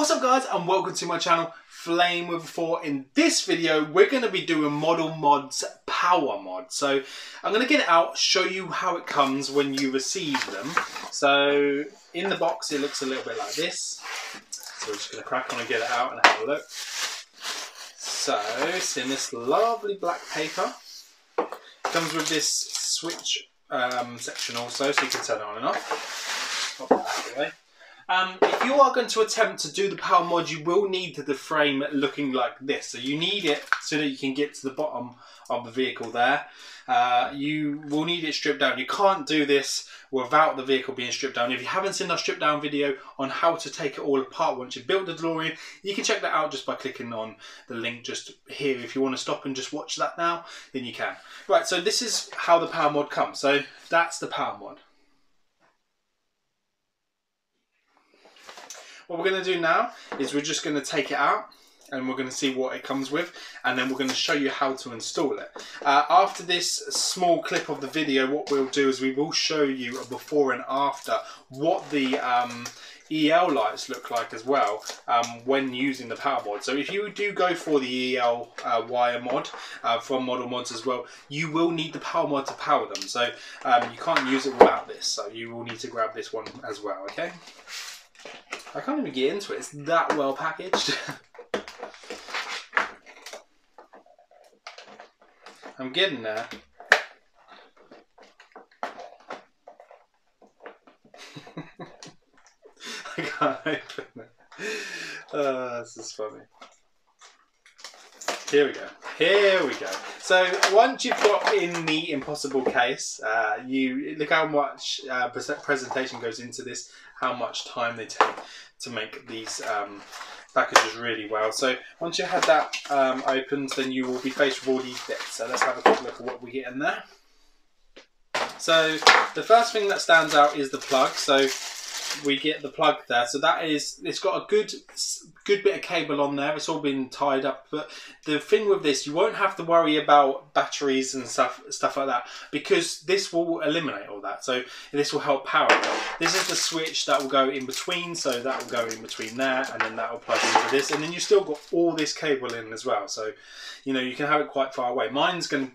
What's up guys and welcome to my channel Flame with 4. In this video we're going to be doing Model Modz Power Mod. So I'm going to get it out, show you how it comes when you receive them. So in the box it looks a little bit like this. So we're just going to crack on and get it out and have a look. So it's in this lovely black paper. It comes with this switch um, section also so you can turn it on and off. Pop that out of the way. Um, if you are going to attempt to do the power mod, you will need the frame looking like this. So you need it so that you can get to the bottom of the vehicle there. Uh, you will need it stripped down. You can't do this without the vehicle being stripped down. If you haven't seen our stripped down video on how to take it all apart once you build the DeLorean, you can check that out just by clicking on the link just here. If you want to stop and just watch that now, then you can. Right, so this is how the power mod comes. So that's the power mod. What we're going to do now is we're just going to take it out and we're going to see what it comes with and then we're going to show you how to install it. Uh, after this small clip of the video what we'll do is we will show you a before and after what the um, EL lights look like as well um, when using the power mod. So if you do go for the EL uh, wire mod uh, from Model Modz as well, you will need the power mod to power them. So um, you can't use it without this. So you will need to grab this one as well, okay? I can't even get into it. It's that well packaged. I'm getting there. I can't open it. Oh, this is funny. Here we go. Here we go. So once you've got in the impossible case, uh, you look how much uh, presentation goes into this, how much time they take to make these um, packages really well. So once you have that um, opened, then you will be faced with all these bits. So let's have a quick look at what we get in there. So the first thing that stands out is the plug. So we get the plug there. So that is, it's got a good, good bit of cable on there. It's all been tied up. But the thing with this, you won't have to worry about batteries and stuff, stuff like that, because this will eliminate all that. So this will help power. This is the switch that will go in between. So that will go in between there, and then that will plug into this, and then you still got all this cable in as well. So you know you can have it quite far away. Mine's going to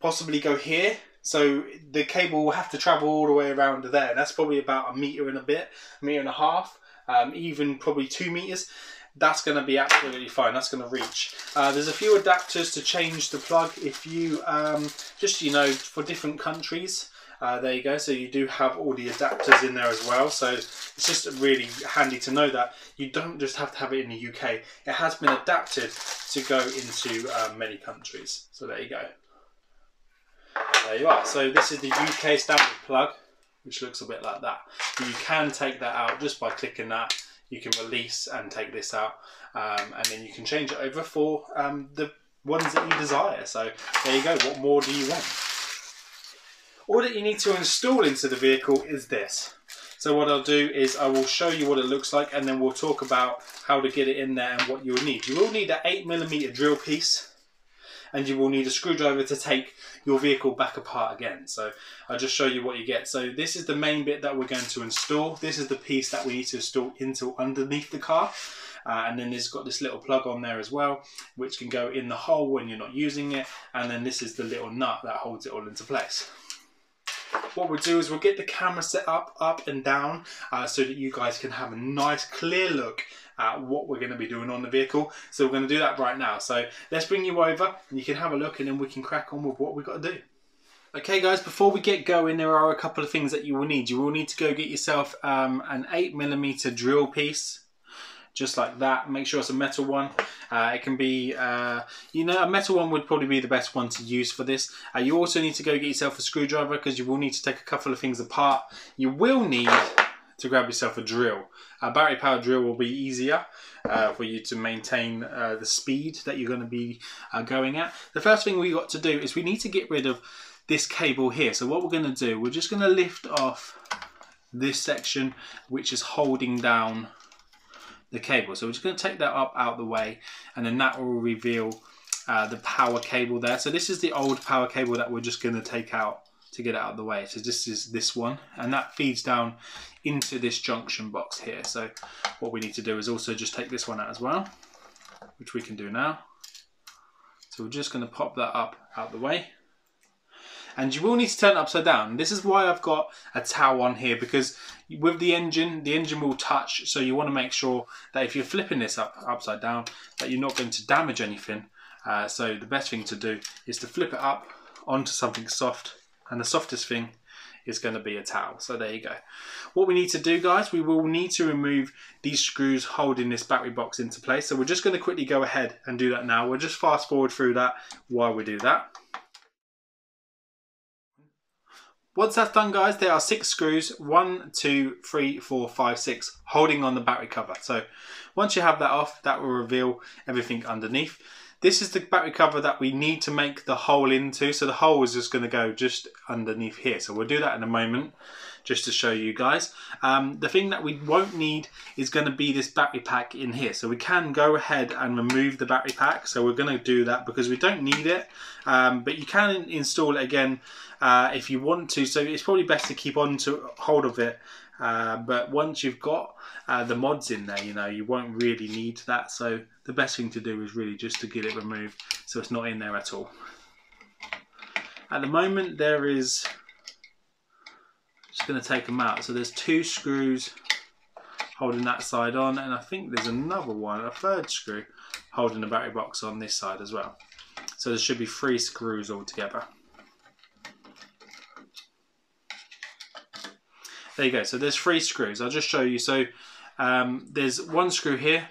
possibly go here so the cable will have to travel all the way around there. That's probably about a meter and a bit, a meter and a half, um, even probably two meters. That's going to be absolutely fine. That's going to reach. Uh, there's a few adapters to change the plug if you um, just you know for different countries. Uh, there you go. So you do have all the adapters in there as well. So it's just really handy to know that you don't just have to have it in the UK. It has been adapted to go into uh, many countries. So there you go. There you are. So this is the UK standard plug, which looks a bit like that. You can take that out just by clicking that. You can release and take this out, um, and then you can change it over for um, the ones that you desire. So there you go. What more do you want? All that you need to install into the vehicle is this. So what I'll do is I will show you what it looks like and then we'll talk about how to get it in there and what you'll need. You will need an 8mm drill piece and you will need a screwdriver to take your vehicle back apart again. So I'll just show you what you get. So this is the main bit that we're going to install. This is the piece that we need to install into underneath the car. Uh, and then it's got this little plug on there as well, which can go in the hole when you're not using it. And then this is the little nut that holds it all into place what we'll do is we'll get the camera set up, up and down, uh, so that you guys can have a nice clear look at what we're going to be doing on the vehicle. So we're going to do that right now. So let's bring you over and you can have a look and then we can crack on with what we've got to do. Okay guys, before we get going, there are a couple of things that you will need. You will need to go get yourself um, an 8mm drill piece, just like that. Make sure it's a metal one. Uh, it can be, uh, you know, a metal one would probably be the best one to use for this. Uh, you also need to go get yourself a screwdriver because you will need to take a couple of things apart. You will need to grab yourself a drill. A battery powered drill will be easier uh, for you to maintain uh, the speed that you're going to be uh, going at. The first thing we've got to do is we need to get rid of this cable here. So what we're going to do, we're just going to lift off this section which is holding down the cable. So we're just going to take that up out of the way and then that will reveal uh, the power cable there. So this is the old power cable that we're just going to take out to get out of the way. So this is this one, and that feeds down into this junction box here. So what we need to do is also just take this one out as well, which we can do now. So we're just going to pop that up out of the way. And you will need to turn it upside down. This is why I've got a towel on here because with the engine, the engine will touch. So you want to make sure that if you're flipping this up upside down, that you're not going to damage anything. Uh, so the best thing to do is to flip it up onto something soft. And the softest thing is going to be a towel. So there you go. What we need to do guys, we will need to remove these screws holding this battery box into place. So we're just going to quickly go ahead and do that now. We'll just fast forward through that while we do that. Once that's done guys, there are six screws, one, two, three, four, five, six, holding on the battery cover. So once you have that off, that will reveal everything underneath. This is the battery cover that we need to make the hole into. So the hole is just going to go just underneath here. So we'll do that in a moment just to show you guys. Um, the thing that we won't need is going to be this battery pack in here. So we can go ahead and remove the battery pack. So we're going to do that because we don't need it. Um, but you can install it again uh, if you want to. So it's probably best to keep on to hold of it uh, but once you've got uh, the mods in there, you know, you won't really need that. So the best thing to do is really just to get it removed so it's not in there at all. At the moment there is, just going to take them out. So there's two screws holding that side on and I think there's another one, a third screw holding the battery box on this side as well. So there should be three screws altogether. There you go. So there's three screws. I'll just show you. So um, there's one screw here,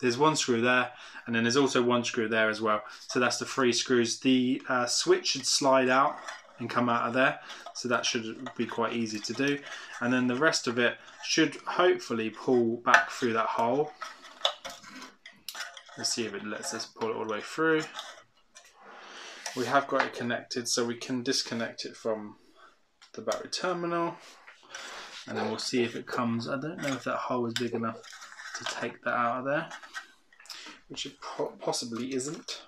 there's one screw there, and then there's also one screw there as well. So that's the three screws. The uh, switch should slide out and come out of there. So that should be quite easy to do. And then the rest of it should hopefully pull back through that hole. Let's see if it lets us pull it all the way through. We have got it connected so we can disconnect it from the battery terminal and then we'll see if it comes. I don't know if that hole is big enough to take that out of there, which it possibly isn't.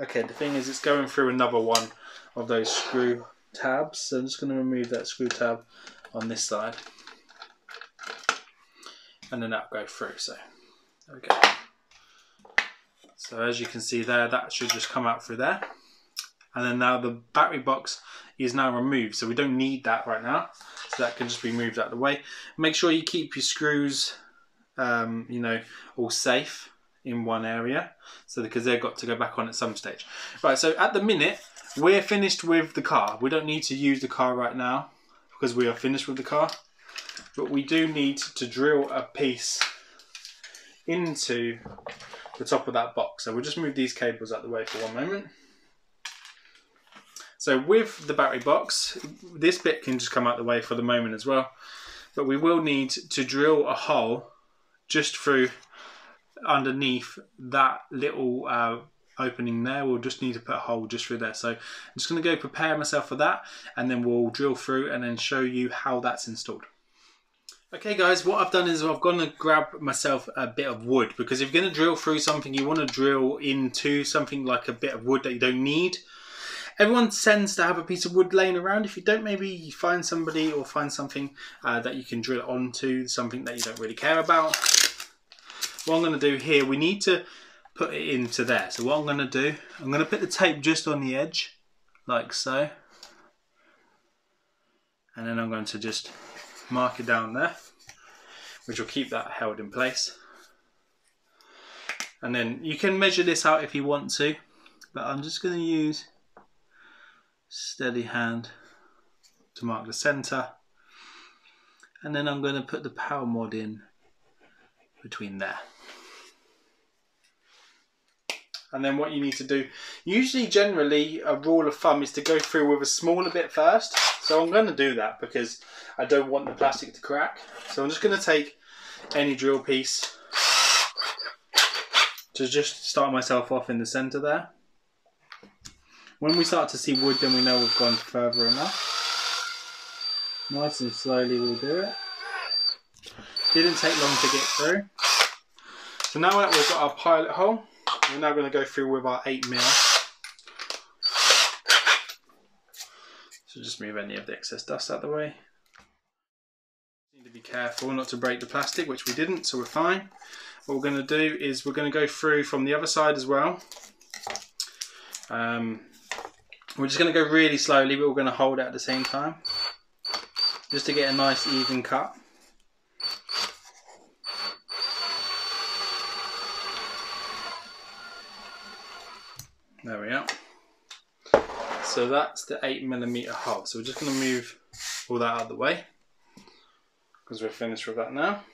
Okay, the thing is it's going through another one of those screw tabs, so I'm just going to remove that screw tab on this side. And then that'll go through, so there we go. So as you can see there, that should just come out through there and then now the battery box is now removed so we don't need that right now. So that can just be moved out of the way. Make sure you keep your screws um, you know all safe in one area so because they've got to go back on at some stage. Right so at the minute we're finished with the car. We don't need to use the car right now because we are finished with the car. But we do need to drill a piece into the top of that box. So we'll just move these cables out of the way for one moment so with the battery box, this bit can just come out the way for the moment as well. But we will need to drill a hole just through underneath that little uh, opening there. We'll just need to put a hole just through there. So I'm just going to go prepare myself for that and then we'll drill through and then show you how that's installed. Okay guys, what I've done is I've gone to grab myself a bit of wood because if you're going to drill through something, you want to drill into something like a bit of wood that you don't need. Everyone tends to have a piece of wood laying around. If you don't, maybe find somebody or find something uh, that you can drill onto, something that you don't really care about. What I'm going to do here, we need to put it into there. So what I'm going to do, I'm going to put the tape just on the edge, like so. And then I'm going to just mark it down there, which will keep that held in place. And then you can measure this out if you want to, but I'm just going to use steady hand to mark the center and then I'm going to put the power mod in between there. And then what you need to do usually generally a rule of thumb is to go through with a smaller bit first. So I'm going to do that because I don't want the plastic to crack. So I'm just going to take any drill piece to just start myself off in the center there when we start to see wood, then we know we've gone further enough. Nice and slowly we'll do it. Didn't take long to get through. So now that we've got our pilot hole, we're now going to go through with our 8 mil. So just move any of the excess dust out of the way. Need to be careful not to break the plastic, which we didn't, so we're fine. What we're going to do is we're going to go through from the other side as well. Um, we're just going to go really slowly, but we're going to hold it at the same time. Just to get a nice even cut. There we are. So that's the 8 millimeter hole. So we're just going to move all that out of the way because we're finished with that now.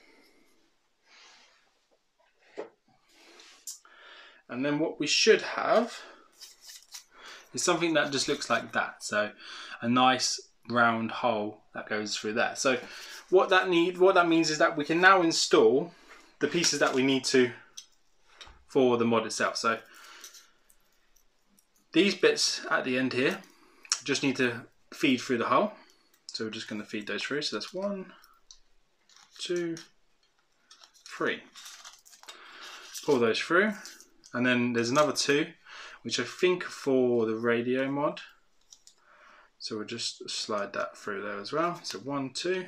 And then what we should have is something that just looks like that. So a nice round hole that goes through there. So what that need what that means is that we can now install the pieces that we need to for the mod itself. So these bits at the end here just need to feed through the hole. So we're just going to feed those through. So that's one, two, three. Pull those through. And then there's another two, which I think for the radio mod. So we'll just slide that through there as well. So one, two.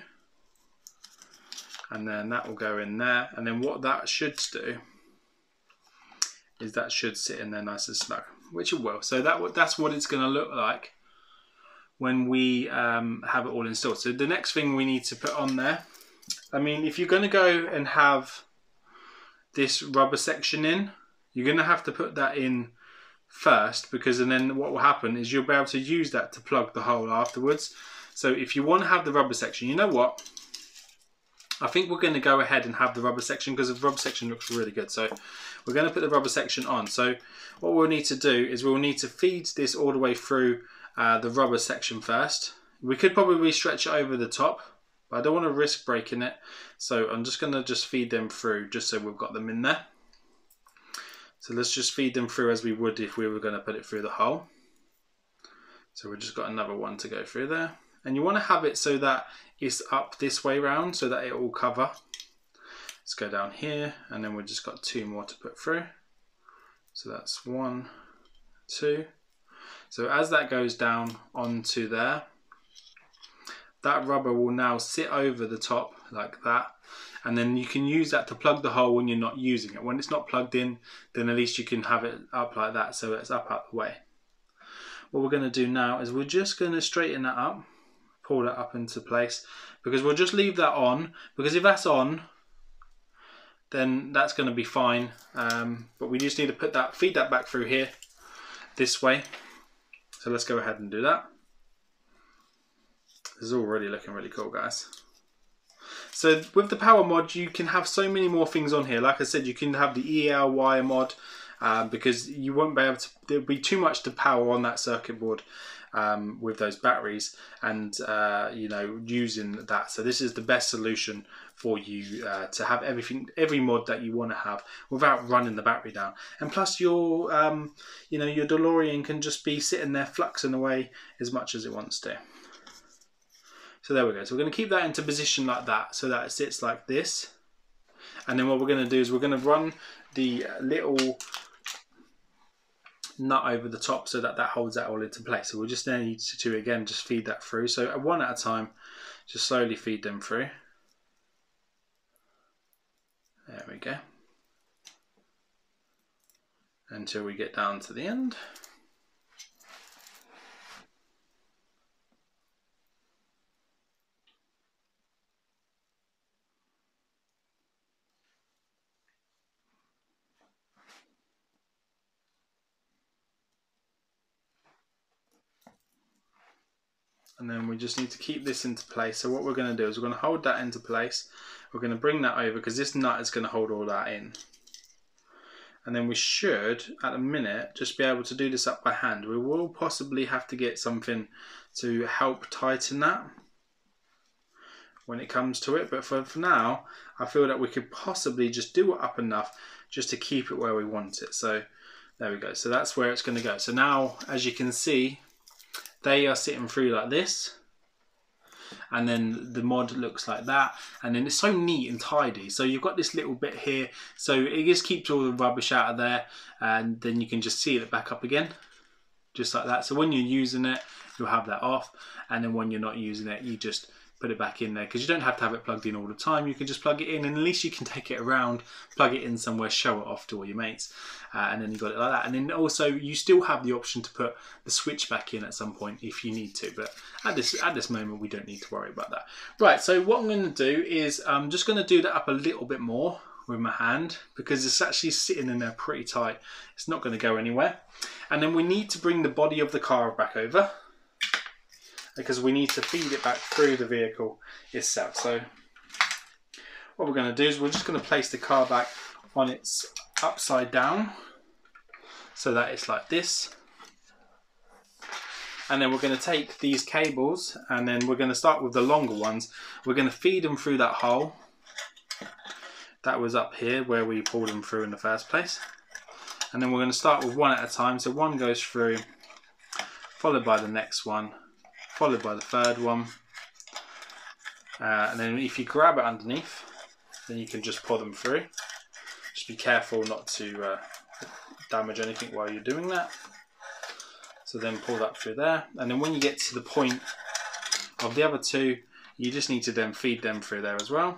And then that will go in there. And then what that should do is that should sit in there nice and snug which it will. So that that's what it's going to look like when we um, have it all installed. So the next thing we need to put on there, I mean, if you're going to go and have this rubber section in, you're going to have to put that in first because and then what will happen is you'll be able to use that to plug the hole afterwards. So if you want to have the rubber section, you know what? I think we're going to go ahead and have the rubber section because the rubber section looks really good. So we're going to put the rubber section on. So what we'll need to do is we'll need to feed this all the way through uh, the rubber section first. We could probably stretch it over the top, but I don't want to risk breaking it. So I'm just going to just feed them through just so we've got them in there. So let's just feed them through as we would if we were going to put it through the hole. So we've just got another one to go through there. And you want to have it so that it's up this way round so that it will cover. Let's go down here and then we've just got two more to put through. So that's one, two. So as that goes down onto there, that rubber will now sit over the top like that. And then you can use that to plug the hole when you're not using it. When it's not plugged in, then at least you can have it up like that so it's up out the way. What we're going to do now is we're just going to straighten that up pull that up into place because we'll just leave that on because if that's on then that's going to be fine um, but we just need to put that feed that back through here this way so let's go ahead and do that this is already looking really cool guys so with the power mod you can have so many more things on here like I said you can have the EL wire mod uh, because you won't be able to there'll be too much to power on that circuit board um, with those batteries and uh, you know using that. So this is the best solution for you uh, to have everything, every mod that you want to have without running the battery down. And plus, your um, you know your DeLorean can just be sitting there fluxing away as much as it wants to. So there we go. So we're going to keep that into position like that so that it sits like this. And then what we're going to do is we're going to run the little nut over the top so that that holds that all into place. So we'll just need to, again, just feed that through. So one at a time, just slowly feed them through. There we go. Until we get down to the end. And then we just need to keep this into place. So what we're going to do is we're going to hold that into place. We're going to bring that over because this nut is going to hold all that in. And then we should, at a minute, just be able to do this up by hand. We will possibly have to get something to help tighten that when it comes to it. But for, for now, I feel that we could possibly just do it up enough just to keep it where we want it. So there we go. So that's where it's going to go. So now, as you can see, they are sitting through like this. and then the mod looks like that and then it's so neat and tidy so you've got this little bit here so it just keeps all the rubbish out of there and then you can just seal it back up again just like that so when you're using it you'll have that off and then when you're not using it you just put it back in there because you don't have to have it plugged in all the time. You can just plug it in and at least you can take it around, plug it in somewhere, show it off to all your mates, uh, and then you've got it like that. And then also you still have the option to put the switch back in at some point if you need to, but at this at this moment we don't need to worry about that. Right, so what I'm going to do is I'm just going to do that up a little bit more with my hand because it's actually sitting in there pretty tight. It's not going to go anywhere. And then we need to bring the body of the car back over because we need to feed it back through the vehicle itself. So what we're going to do is we're just going to place the car back on its upside down so that it's like this. And then we're going to take these cables and then we're going to start with the longer ones. We're going to feed them through that hole. That was up here where we pulled them through in the first place. And then we're going to start with one at a time. So one goes through, followed by the next one, followed by the third one. Uh, and then if you grab it underneath, then you can just pull them through. Just be careful not to uh, damage anything while you're doing that. So then pull that through there. And then when you get to the point of the other two, you just need to then feed them through there as well.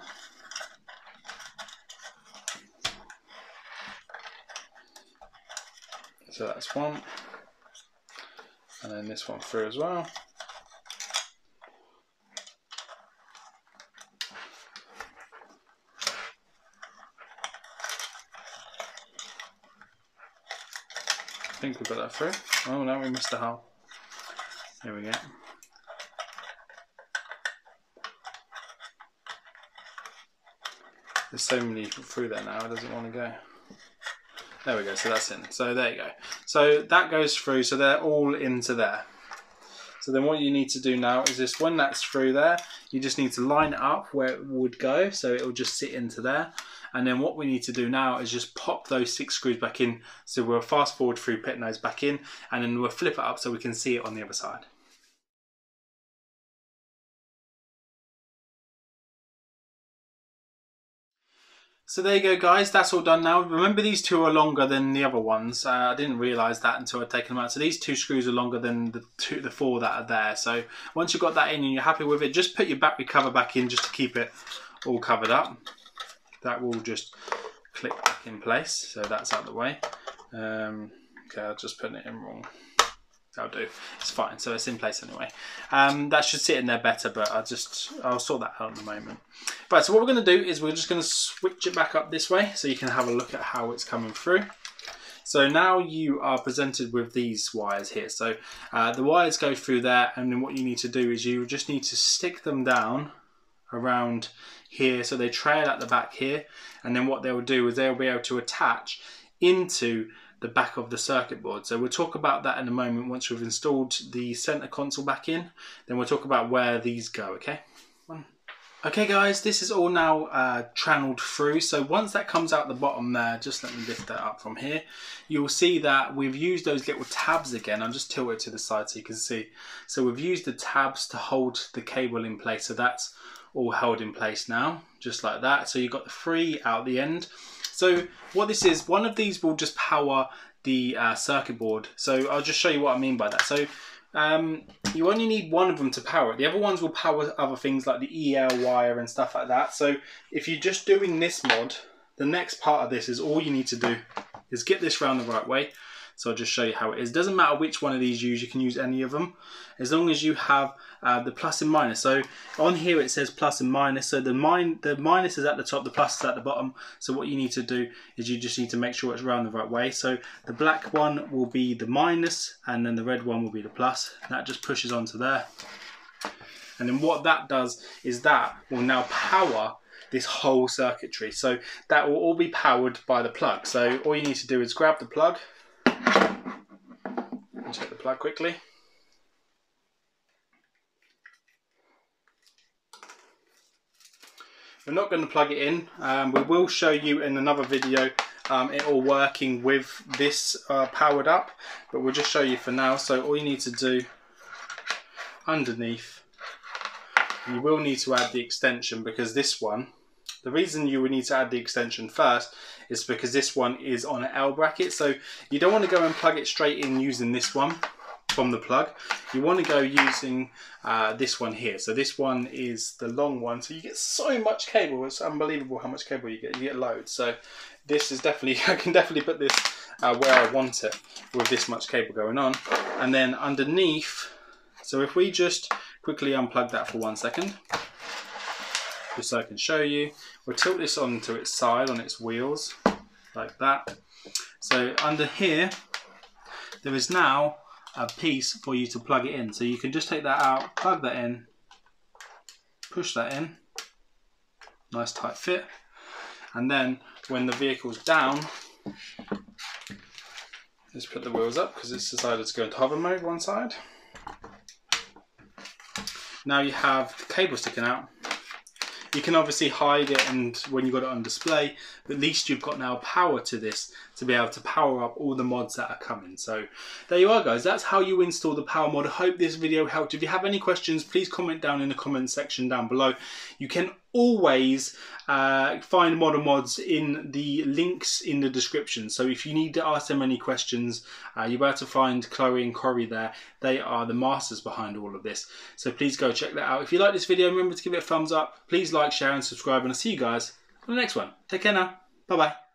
So that's one. And then this one through as well. Think we got that through. Oh no, we missed the hole. There we go. There's so many through there now, it doesn't want to go. There we go, so that's in. So there you go. So that goes through, so they're all into there. So then what you need to do now is this, when that's through there, you just need to line it up where it would go, so it will just sit into there. And then what we need to do now is just pop those six screws back in. So we'll fast forward through pit nose back in and then we'll flip it up so we can see it on the other side. So there you go guys, that's all done now. Remember these two are longer than the other ones. Uh, I didn't realise that until I'd taken them out. So these two screws are longer than the two, the four that are there. So once you've got that in and you're happy with it, just put your battery cover back in just to keep it all covered up that will just click back in place. So that's out of the way. Um, okay, I'll just put it in wrong. That'll do. It's fine. So it's in place anyway. Um, that should sit in there better, but I'll just I'll sort that out in a moment. Right. So what we're going to do is we're just going to switch it back up this way, so you can have a look at how it's coming through. So now you are presented with these wires here. So uh, the wires go through there, and then what you need to do is you just need to stick them down around here. So they trail at the back here. And then what they'll do is they'll be able to attach into the back of the circuit board. So we'll talk about that in a moment once we've installed the center console back in. Then we'll talk about where these go, okay? Okay guys, this is all now uh, channeled through. So once that comes out the bottom there, just let me lift that up from here. You'll see that we've used those little tabs again. I'll just tilt it to the side so you can see. So we've used the tabs to hold the cable in place. So that's all held in place now, just like that. So you've got the three out the end. So what this is, one of these will just power the uh, circuit board. So I'll just show you what I mean by that. So um, you only need one of them to power it. The other ones will power other things like the EL wire and stuff like that. So if you're just doing this mod, the next part of this is all you need to do is get this round the right way. So I'll just show you how it is. Doesn't matter which one of these you use, you can use any of them. As long as you have uh, the plus and minus. So on here it says plus and minus. So the, min the minus is at the top, the plus is at the bottom. So what you need to do is you just need to make sure it's round the right way. So the black one will be the minus and then the red one will be the plus. That just pushes onto there. And then what that does is that will now power this whole circuitry. So that will all be powered by the plug. So all you need to do is grab the plug, Check the plug quickly. We're not going to plug it in. Um, we will show you in another video um, it all working with this uh, powered up, but we'll just show you for now. So all you need to do underneath you will need to add the extension because this one, the reason you would need to add the extension first is because this one is on an L bracket. So you don't want to go and plug it straight in using this one from the plug. You want to go using uh, this one here. So this one is the long one. So you get so much cable. It's unbelievable how much cable you get. You get loads. So this is definitely, I can definitely put this uh, where I want it with this much cable going on. And then underneath, so if we just quickly unplug that for one second, just so I can show you, we'll tilt this onto its side, on its wheels, like that. So under here, there is now a piece for you to plug it in. So you can just take that out, plug that in, push that in, nice tight fit. And then when the vehicle's down, let's put the wheels up because it's decided to go into hover mode one side. Now you have the cable sticking out you can obviously hide it and when you've got it on display, at least you've got now power to this to be able to power up all the mods that are coming. So there you are guys, that's how you install the power mod. I hope this video helped. If you have any questions, please comment down in the comment section down below. You can always uh, find Model Modz in the links in the description. So if you need to ask them any questions, uh, you're about to find Chloe and Corey there. They are the masters behind all of this. So please go check that out. If you like this video, remember to give it a thumbs up. Please like, share and subscribe and I'll see you guys on the next one. Take care now. Bye bye.